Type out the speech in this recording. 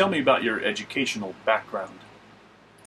tell me about your educational background.